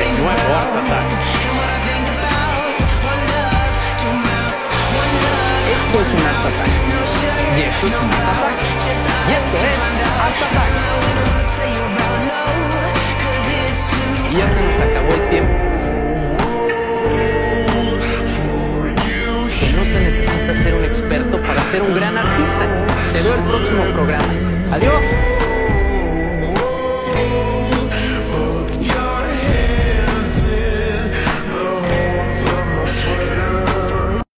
el nuevo Art Attack. Esto es un Art Attack. Y esto es un Art Attack. Y esto es Art Attack. Y ya se nos acabó el tiempo. Que no se necesita ser un experto para ser un gran artista. Te veo el próximo programa. Adiós.